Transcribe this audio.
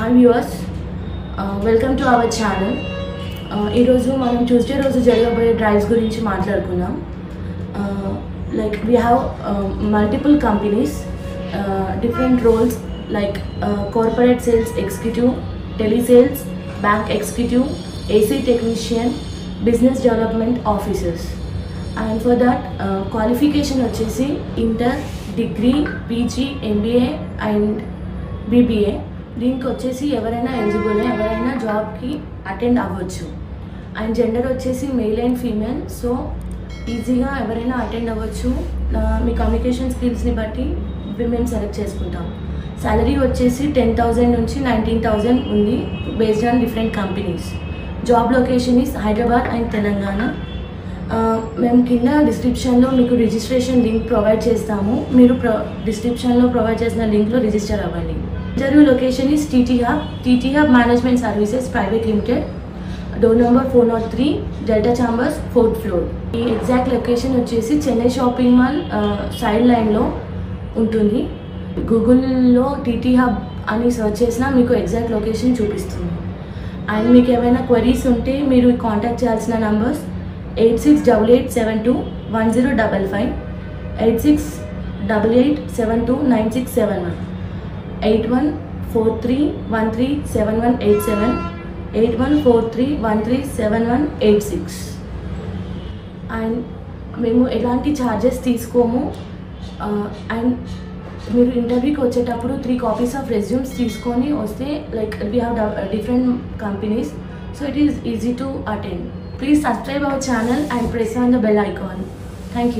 Hi viewers welcome to our channel ఈరోజు మనం Tuesday రోజు జరగబోయే డ్రైవ్స్ గురించి మాట్లాడుకుందాం. Like we have multiple companies different roles like corporate sales executive telesales bank executive AC technician business development officers and for that qualification వచ్చేసి inter degree PG MBA and BBA దీనికి వచ్చేసి ఎవరైనా eligible ఎవరైనా జాబ్కి attend అవ్వచ్చు. And gender వచ్చేసి male and female so ఈజీగా ఎవరైనా అటెండ్ అవ్వచ్చు. మీ కమ్యూనికేషన్ స్కిల్స్ని బట్టి మేము సెలెక్ట్ చేసుకుంటాం. సాలరీ వచ్చేసి టెన్ థౌజండ్ నుంచి నైన్టీన్ థౌజండ్ ఉంది based on different companies job location is Hyderabad and Telangana మేము కింద డిస్క్రిప్షన్లో మీకు రిజిస్ట్రేషన్ లింక్ ప్రొవైడ్ చేస్తాము. మీరు ప్రొ డిస్క్రిప్షన్లో ప్రొవైడ్ చేసిన లింక్లో రిజిస్టర్ అవ్వండి. Interview location is TT hub TT hub management services private limited door number four not three delta chambers fourth floor ఈ ఎగ్జాక్ట్ లొకేషన్ వచ్చేసి చెన్నై షాపింగ్ మాల్ సైడ్ లైన్లో ఉంటుంది. గూగుల్లో టీటీ హబ్ అని సెర్చ్ చేసినా మీకు ఎగ్జాక్ట్ లొకేషన్ చూపిస్తుంది. అండ్ మీకు ఏమైనా క్వరీస్ ఉంటే మీరు కాంటాక్ట్ చేయాల్సిన numbers eight six double eight seven two one zero double five eight six double eight seven two nine six seven one eight one four three one three seven one eight seven eight one four three one three seven one eight six. And మేము ఎలాంటి charges తీసుకోము. And మీరు ఇంటర్వ్యూకి వచ్చేటప్పుడు three copies of resumes తీసుకొని వస్తే like we have different companies so it is easy to attend please subscribe our channel and press on the bell icon thank you